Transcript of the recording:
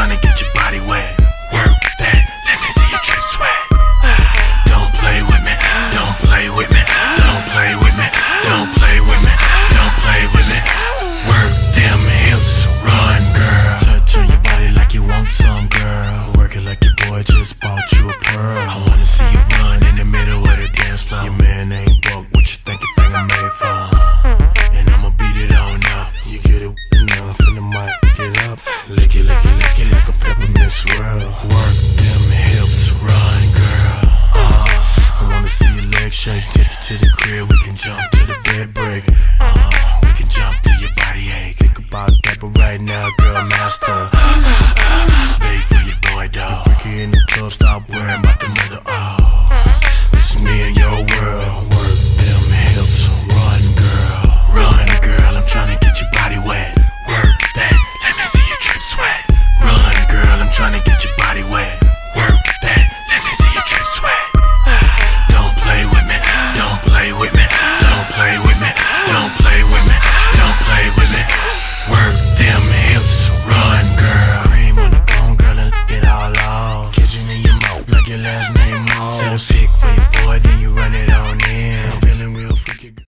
trying to get your body wet. Work that, let me see your drip sweat. Don't play with me, don't play with me, don't play with me, don't play with me, don't play with me. Work them hips, run, girl. Touching your body like you want some, girl. Work it like your boy just bought you a pearl. I wanna see you run. Work them hips, run, girl. Uh -huh. I wanna see your leg shake. Take you to the crib, we can jump to the bed break. We can jump to your body ache. Think about that, but right now, girl, master. your last name off. Set a pic for your boy, then you run it on.